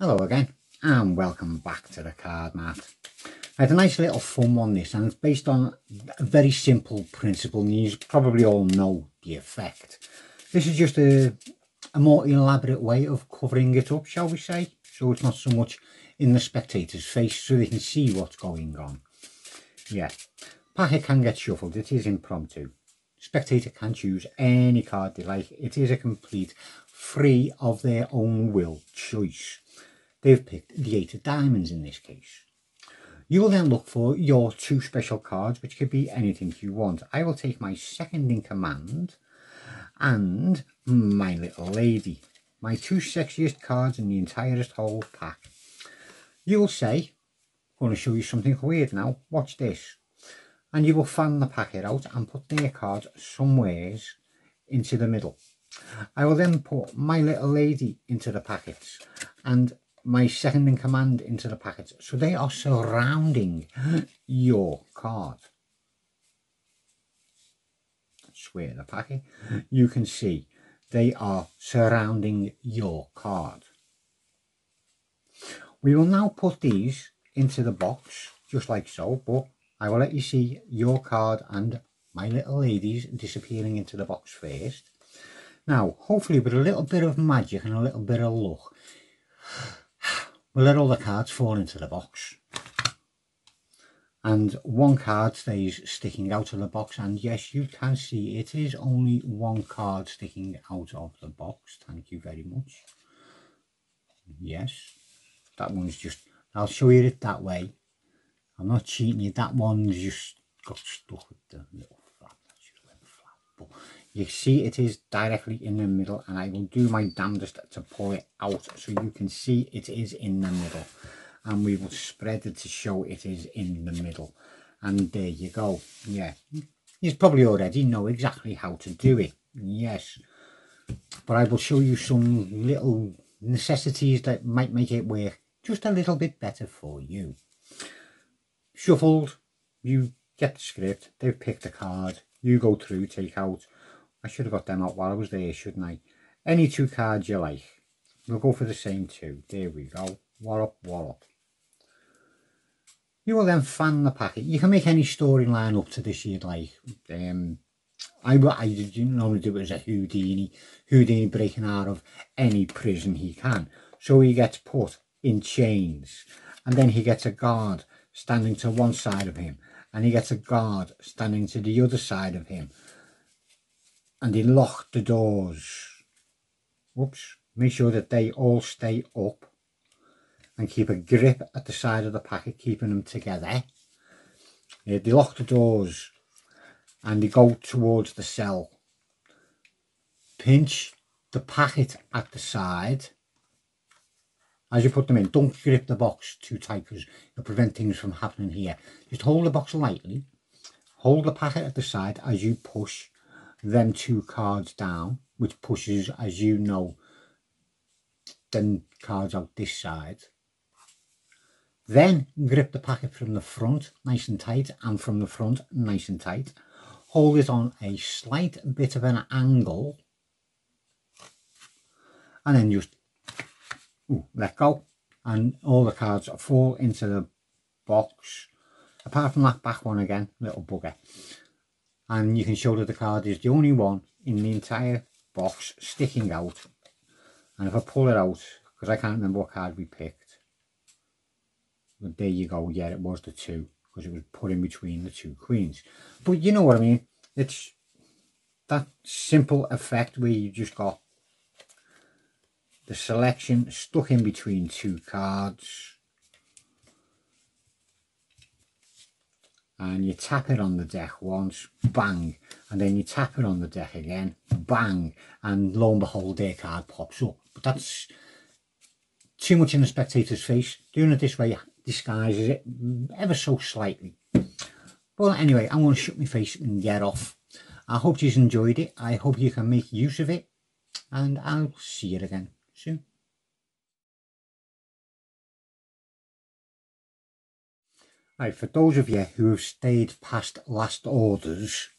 Hello again and welcome back to the card mat. I had a nice little fun on this and it's based on a very simple principle and you probably all know the effect. This is just a, a more elaborate way of covering it up shall we say so it's not so much in the spectator's face so they can see what's going on. Yeah, packet can get shuffled, it is impromptu. Spectator can choose any card they like, it is a complete free of their own will choice. They've picked the eight of diamonds in this case. You will then look for your two special cards, which could be anything you want. I will take my second in command and my little lady. My two sexiest cards in the entirest whole pack. You will say, I'm going to show you something weird now. Watch this. And you will fan the packet out and put their cards somewheres into the middle. I will then put my little lady into the packets and my second in command into the packets. So they are surrounding your card. Swear the packet. You can see they are surrounding your card. We will now put these into the box, just like so, but I will let you see your card and my little ladies disappearing into the box first. Now, hopefully with a little bit of magic and a little bit of luck, let all the cards fall into the box. And one card stays sticking out of the box and yes, you can see it is only one card sticking out of the box. Thank you very much. Yes, that one's just, I'll show you it that way. I'm not cheating you, that one's just got stuck with the little flap. That just went flat. But you see it is directly in the middle and I will do my damnedest to pull it out so you can see it is in the middle. And we will spread it to show it is in the middle. And there you go. Yeah. You probably already know exactly how to do it. Yes. But I will show you some little necessities that might make it work just a little bit better for you. Shuffled. You get the script. They've picked a card. You go through take out I should have got them out while I was there, shouldn't I? Any two cards you like. We'll go for the same two. There we go. Wallop, wallop. You will then fan the packet. You can make any storyline up to this you'd like. Um, I, I normally do it as a Houdini. Houdini breaking out of any prison he can. So he gets put in chains. And then he gets a guard standing to one side of him. And he gets a guard standing to the other side of him and he locked the doors. Whoops. Make sure that they all stay up and keep a grip at the side of the packet, keeping them together. Yeah, they lock the doors and they go towards the cell. Pinch the packet at the side as you put them in. Don't grip the box too tight because it'll prevent things from happening here. Just hold the box lightly. Hold the packet at the side as you push them two cards down, which pushes, as you know, them cards out this side. Then grip the packet from the front nice and tight and from the front nice and tight. Hold it on a slight bit of an angle and then just ooh, let go and all the cards fall into the box apart from that back one again little bugger and you can show that the card is the only one in the entire box sticking out. And if I pull it out because I can't remember what card we picked but there you go. Yeah it was the two because it was put in between the two queens. But you know what I mean? It's that simple effect where you just got the selection stuck in between two cards and you tap it on the deck once, bang, and then you tap it on the deck again, bang, and lo and behold, their card pops up. But that's too much in the spectator's face. Doing it this way disguises it ever so slightly. Well, anyway, I'm going to shut my face and get off. I hope you've enjoyed it. I hope you can make use of it. And I'll see you again soon. Right, for those of you who have stayed past last orders,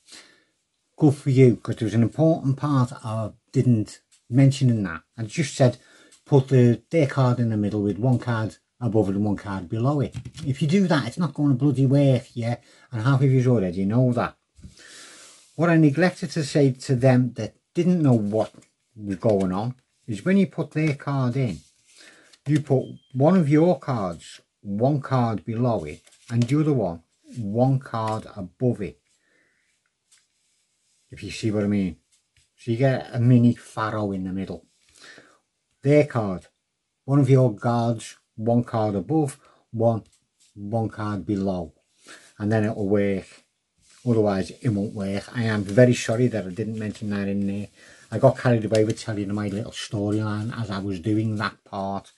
good for you, because there was an important part I didn't mention in that. I just said, put the their card in the middle with one card above it and one card below it. If you do that, it's not going to bloody work, yeah? And half of you already know that. What I neglected to say to them that didn't know what was going on is when you put their card in, you put one of your cards, one card below it, and the other one, one card above it. If you see what I mean. So you get a mini faro in the middle. Their card, one of your guards one card above, one, one card below. And then it'll work. Otherwise, it won't work. I am very sorry that I didn't mention that in there. I got carried away with telling my little storyline as I was doing that part.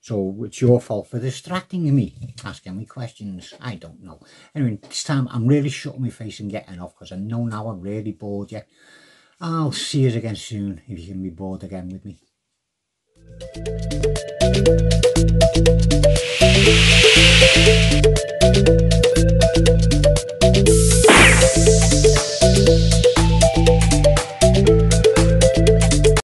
So it's your fault for distracting me, asking me questions. I don't know. Anyway, this time I'm really shutting my face and getting off because I know now I'm really bored yet. I'll see you again soon if you can be bored again with me.